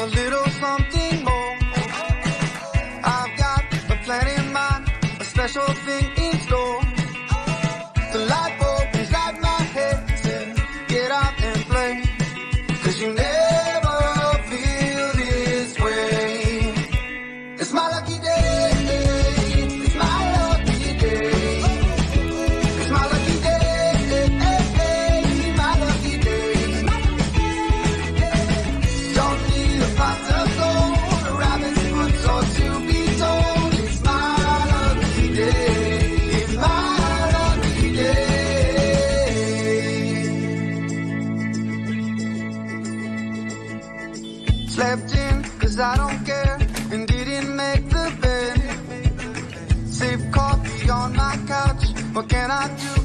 a little Slept in, cause I don't care, and didn't make the bed. Sip coffee on my couch, what can I do?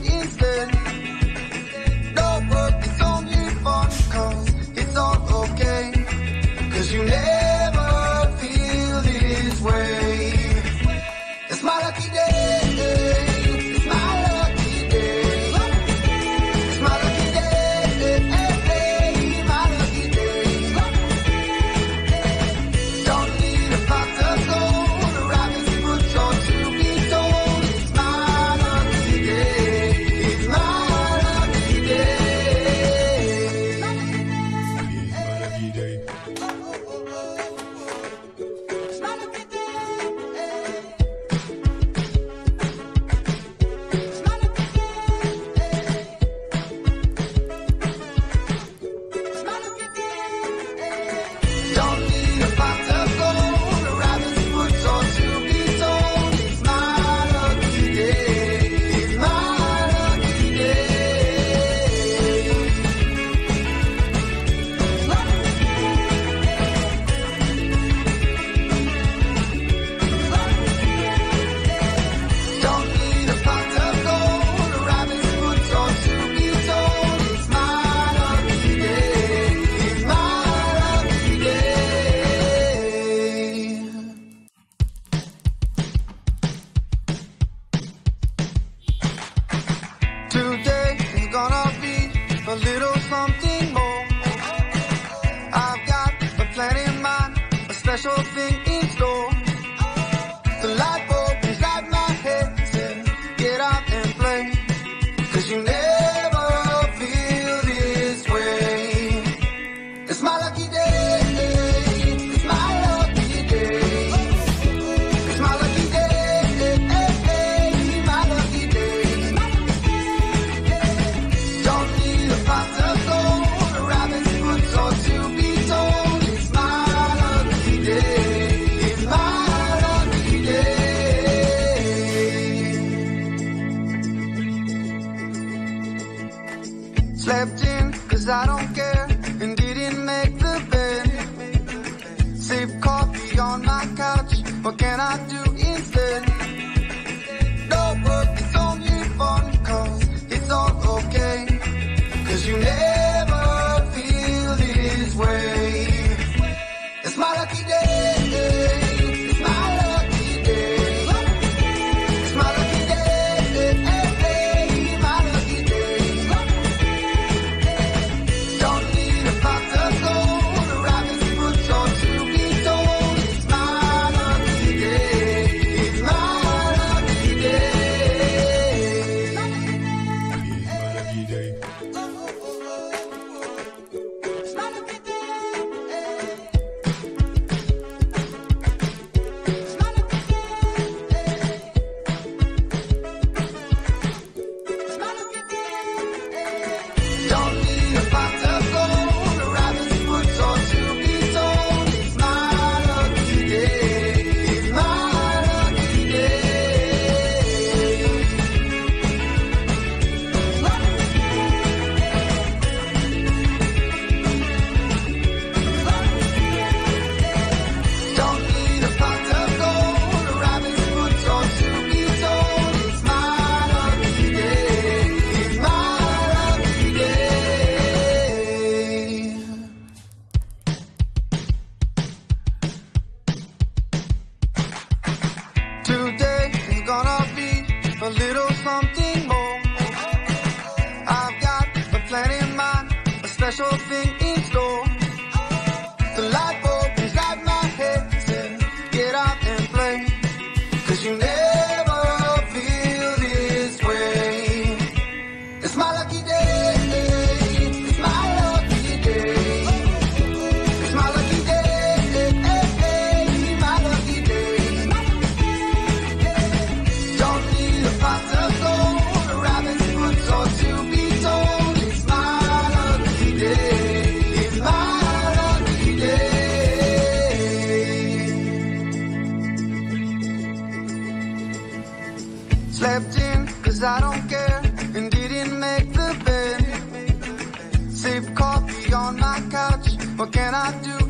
special thing. in, cause I don't care, and didn't make the bed. Save coffee on my couch, what can I do?